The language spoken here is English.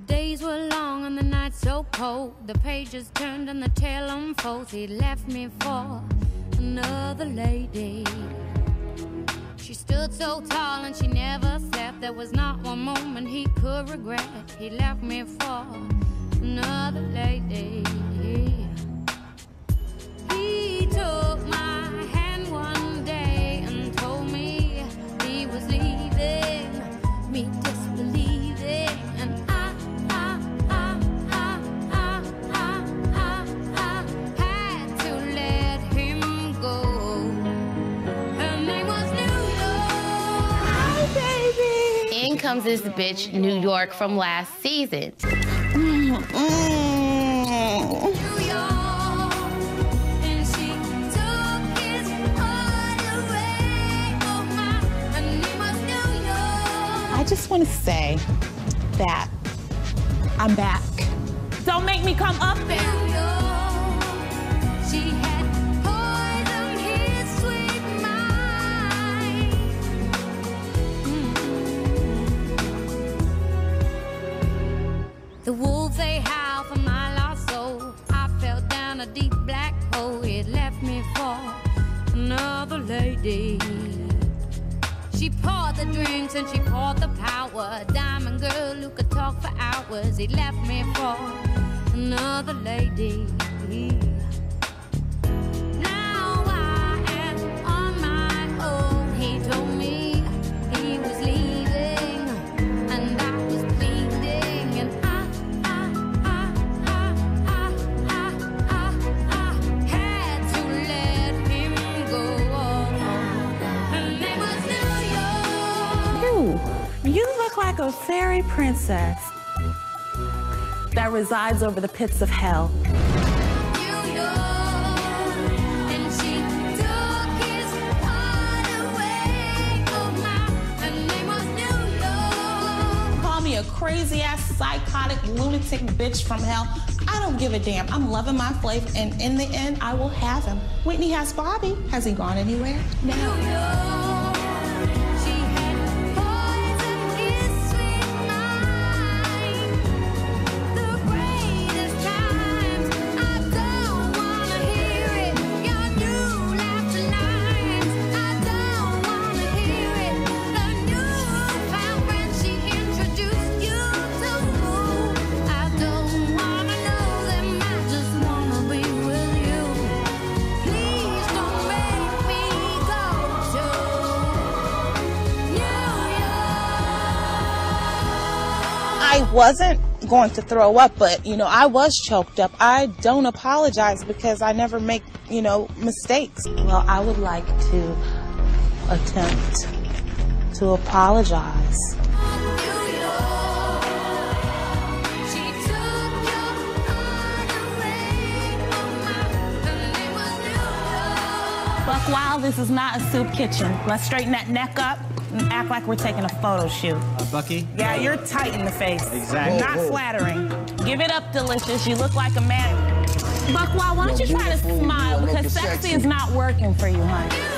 days were long and the nights so cold. The pages turned and the tale unfolds. He left me for another lady. She stood so tall and she never slept. There was not one moment he could regret. He left me for another lady. Baby. In comes this bitch, New York, from last season. New York. And she took his heart away. My, her name was New York. I just want to say that I'm back. Don't make me come up there. Lady. She poured the drinks and she poured the power. Diamond girl who could talk for hours. He left me for another lady. Look like a fairy princess that resides over the pits of hell. New York, and she took his heart away. My, her name was New York. Call me a crazy ass, psychotic, lunatic bitch from hell. I don't give a damn. I'm loving my flavor, and in the end, I will have him. Whitney has Bobby. Has he gone anywhere? New I wasn't going to throw up, but you know, I was choked up. I don't apologize because I never make, you know, mistakes. Well, I would like to attempt to apologize. New York. Buck Wild, this is not a soup kitchen. Let's straighten that neck up and act like we're taking a photo shoot. Uh, Bucky? Yeah, you're tight in the face. Exactly. Not flattering. Give it up, Delicious. You look like a man. Buck why don't you try to smile because sexy is not working for you, honey.